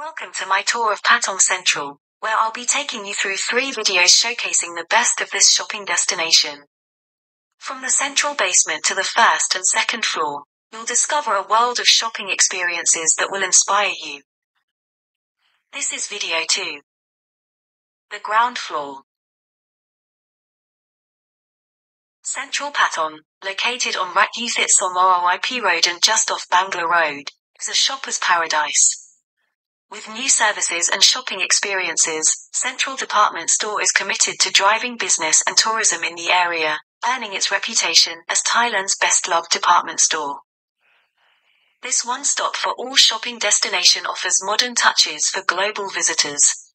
Welcome to my tour of Patong Central, where I'll be taking you through three videos showcasing the best of this shopping destination. From the central basement to the first and second floor, you'll discover a world of shopping experiences that will inspire you. This is video 2. The ground floor. Central Patong, located on Ratjuthit Somoro IP Road and just off Bangla Road, is a shopper's paradise. With new services and shopping experiences, Central Department Store is committed to driving business and tourism in the area, earning its reputation as Thailand's best loved department store. This one stop for all shopping destination offers modern touches for global visitors.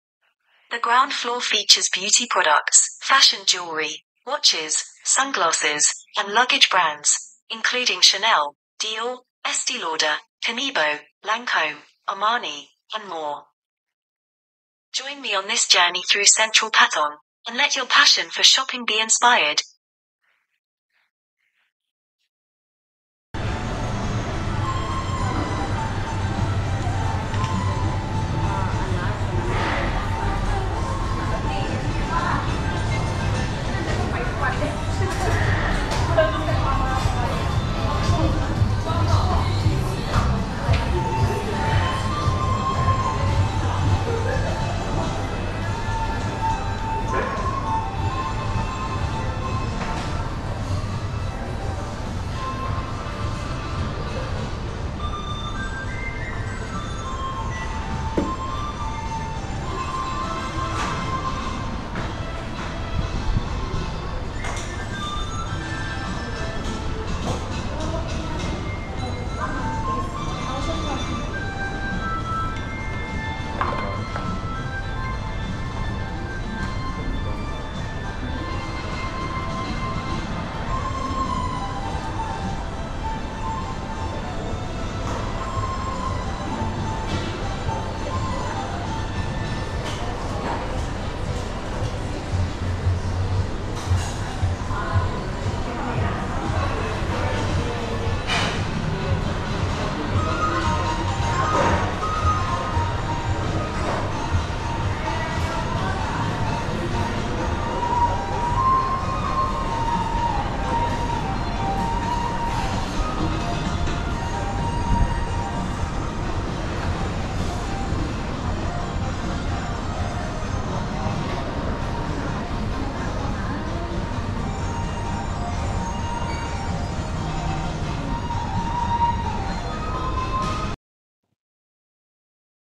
The ground floor features beauty products, fashion jewelry, watches, sunglasses, and luggage brands, including Chanel, Dior, Estee Lauder, Kanebo, Lancome, Armani, and more. Join me on this journey through Central Patong, and let your passion for shopping be inspired.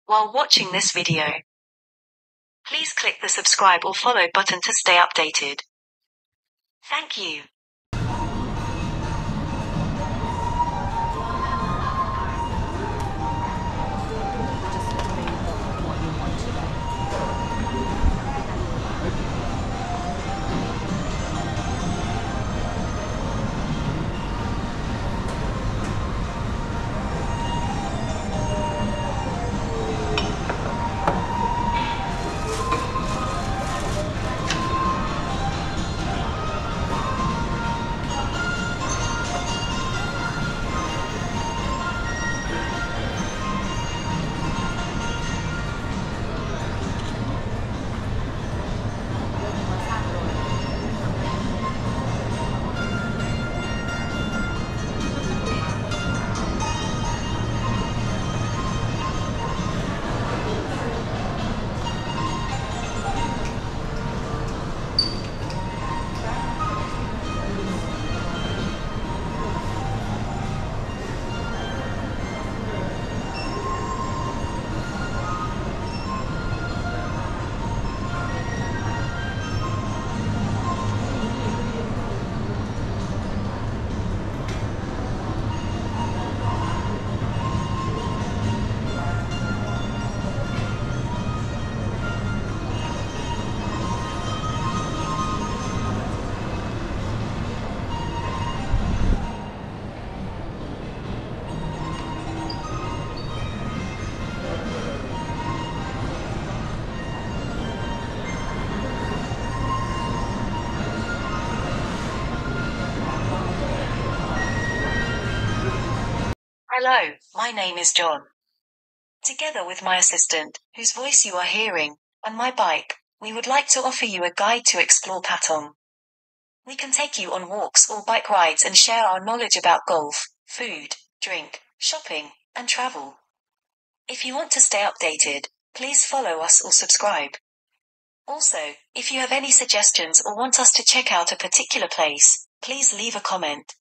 While watching this video, please click the subscribe or follow button to stay updated. Thank you. Hello, my name is John. Together with my assistant, whose voice you are hearing, and my bike, we would like to offer you a guide to explore Patong. We can take you on walks or bike rides and share our knowledge about golf, food, drink, shopping, and travel. If you want to stay updated, please follow us or subscribe. Also, if you have any suggestions or want us to check out a particular place, please leave a comment.